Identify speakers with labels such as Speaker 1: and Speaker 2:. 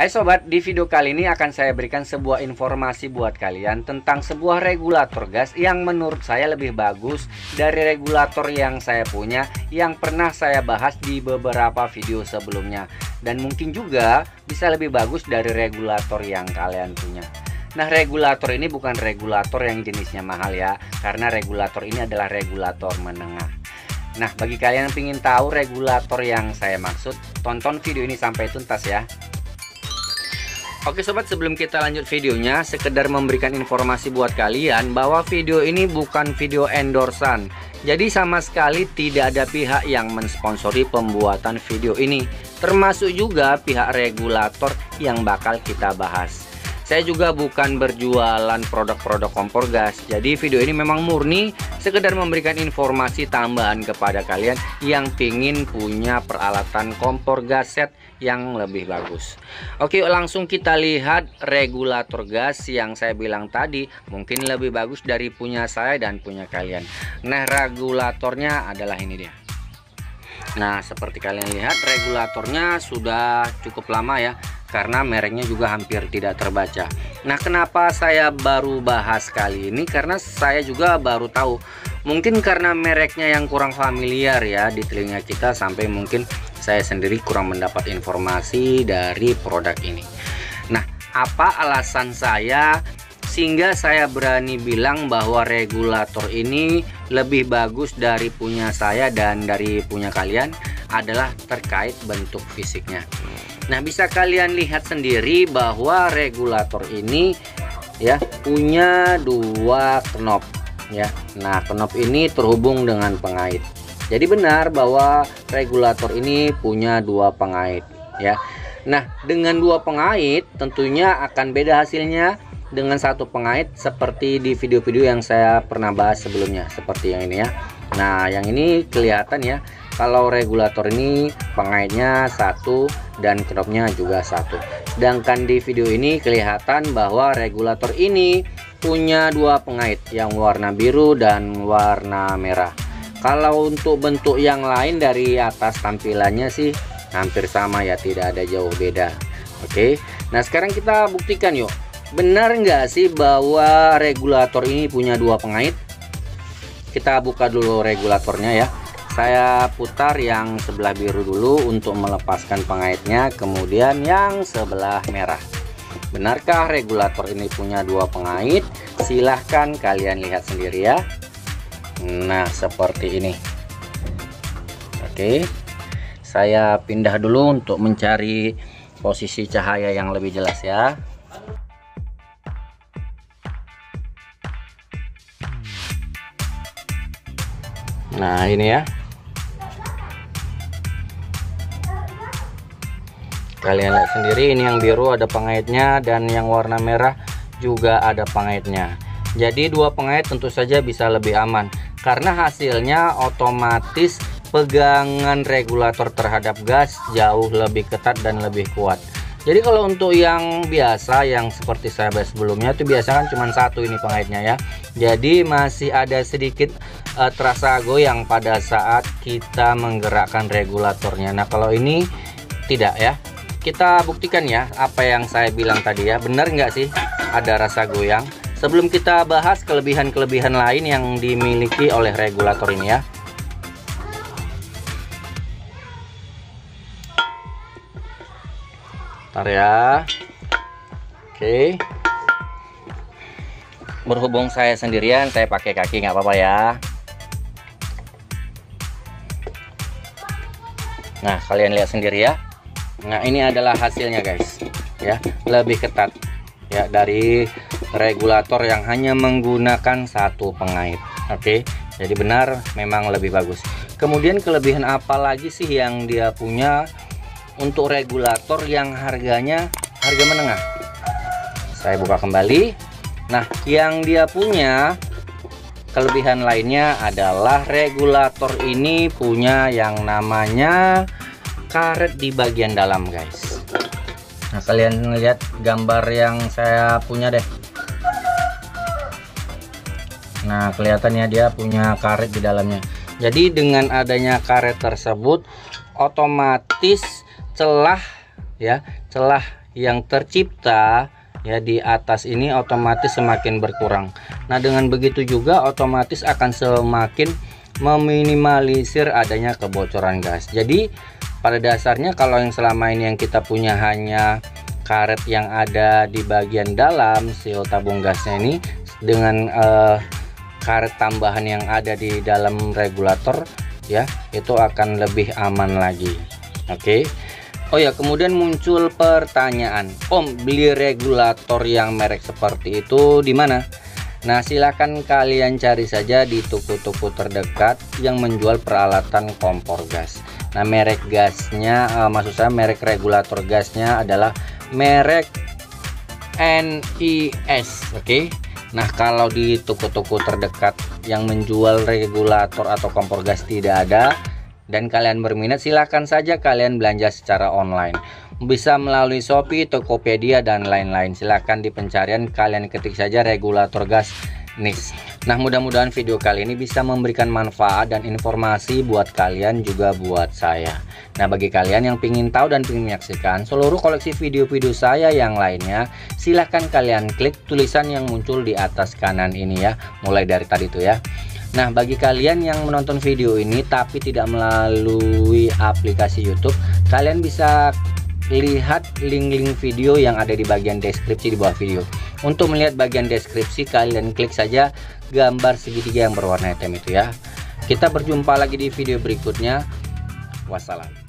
Speaker 1: Hai sobat, di video kali ini akan saya berikan sebuah informasi buat kalian tentang sebuah regulator gas yang menurut saya lebih bagus dari regulator yang saya punya yang pernah saya bahas di beberapa video sebelumnya dan mungkin juga bisa lebih bagus dari regulator yang kalian punya. Nah, regulator ini bukan regulator yang jenisnya mahal ya, karena regulator ini adalah regulator menengah. Nah, bagi kalian yang ingin tahu regulator yang saya maksud, tonton video ini sampai tuntas ya. Oke sobat sebelum kita lanjut videonya sekedar memberikan informasi buat kalian bahwa video ini bukan video endorsan. Jadi sama sekali tidak ada pihak yang mensponsori pembuatan video ini termasuk juga pihak regulator yang bakal kita bahas saya juga bukan berjualan produk-produk kompor gas. Jadi video ini memang murni sekedar memberikan informasi tambahan kepada kalian yang ingin punya peralatan kompor gas set yang lebih bagus. Oke, langsung kita lihat regulator gas yang saya bilang tadi mungkin lebih bagus dari punya saya dan punya kalian. Nah, regulatornya adalah ini dia. Nah, seperti kalian lihat regulatornya sudah cukup lama ya karena mereknya juga hampir tidak terbaca. Nah, kenapa saya baru bahas kali ini? Karena saya juga baru tahu. Mungkin karena mereknya yang kurang familiar ya di telinga kita sampai mungkin saya sendiri kurang mendapat informasi dari produk ini. Nah, apa alasan saya sehingga saya berani bilang bahwa regulator ini lebih bagus dari punya saya dan dari punya kalian adalah terkait bentuk fisiknya. Nah, bisa kalian lihat sendiri bahwa regulator ini ya punya dua knop ya. Nah, knop ini terhubung dengan pengait. Jadi benar bahwa regulator ini punya dua pengait ya. Nah, dengan dua pengait tentunya akan beda hasilnya dengan satu pengait seperti di video-video yang saya pernah bahas sebelumnya seperti yang ini ya. Nah, yang ini kelihatan ya kalau regulator ini pengaitnya satu dan knopnya juga satu. Sedangkan di video ini kelihatan bahwa regulator ini punya dua pengait yang warna biru dan warna merah. Kalau untuk bentuk yang lain dari atas tampilannya sih hampir sama ya tidak ada jauh beda. Oke nah sekarang kita buktikan yuk. Benar nggak sih bahwa regulator ini punya dua pengait? Kita buka dulu regulatornya ya saya putar yang sebelah biru dulu untuk melepaskan pengaitnya kemudian yang sebelah merah. Benarkah regulator ini punya dua pengait? Silahkan kalian lihat sendiri ya. Nah seperti ini. Oke saya pindah dulu untuk mencari posisi cahaya yang lebih jelas ya. Nah ini ya kalian lihat sendiri ini yang biru ada pengaitnya dan yang warna merah juga ada pengaitnya. Jadi dua pengait tentu saja bisa lebih aman karena hasilnya otomatis pegangan regulator terhadap gas jauh lebih ketat dan lebih kuat. Jadi kalau untuk yang biasa yang seperti saya bahas sebelumnya itu biasa kan cuma satu ini pengaitnya ya. Jadi masih ada sedikit uh, terasa goyang pada saat kita menggerakkan regulatornya. Nah kalau ini tidak ya kita buktikan ya apa yang saya bilang tadi ya. Benar nggak sih? Ada rasa goyang. Sebelum kita bahas kelebihan-kelebihan lain yang dimiliki oleh regulator ini ya. Ntar ya. Oke. Berhubung saya sendirian saya pakai kaki nggak apa-apa ya. Nah kalian lihat sendiri ya nah ini adalah hasilnya guys. Ya lebih ketat. Ya dari regulator yang hanya menggunakan satu pengait oke jadi benar memang lebih bagus. Kemudian kelebihan apa lagi sih yang dia punya untuk regulator yang harganya harga menengah? Saya buka kembali. Nah yang dia punya kelebihan lainnya adalah regulator ini punya yang namanya karet di bagian dalam guys. Nah kalian lihat gambar yang saya punya deh. Nah kelihatannya dia punya karet di dalamnya. Jadi dengan adanya karet tersebut otomatis celah ya celah yang tercipta ya di atas ini otomatis semakin berkurang. Nah dengan begitu juga otomatis akan semakin meminimalisir adanya kebocoran gas jadi pada dasarnya kalau yang selama ini yang kita punya hanya karet yang ada di bagian dalam seal tabung gasnya ini dengan uh, karet tambahan yang ada di dalam regulator ya itu akan lebih aman lagi oke okay. Oh ya kemudian muncul pertanyaan Om beli regulator yang merek seperti itu di mana Nah silakan kalian cari saja di toko-toko terdekat yang menjual peralatan kompor gas Nah merek gasnya uh, maksud saya merek regulator gasnya adalah merek NIS oke okay? Nah kalau di toko-toko terdekat yang menjual regulator atau kompor gas tidak ada dan kalian berminat silahkan saja kalian belanja secara online bisa melalui Shopee, Tokopedia dan lain-lain. Silahkan di pencarian. Kalian ketik saja regulator gas NIS Nah mudah-mudahan video kali ini bisa memberikan manfaat dan informasi buat kalian juga buat saya. Nah bagi kalian yang ingin tahu dan ingin menyaksikan seluruh koleksi video-video saya yang lainnya Silahkan kalian klik tulisan yang muncul di atas kanan ini ya. Mulai dari tadi tuh ya. Nah bagi kalian yang menonton video ini tapi tidak melalui aplikasi YouTube Kalian bisa lihat link-link video yang ada di bagian deskripsi di bawah video. Untuk melihat bagian deskripsi kalian klik saja gambar segitiga yang berwarna hitam itu ya. Kita berjumpa lagi di video berikutnya. Wassalam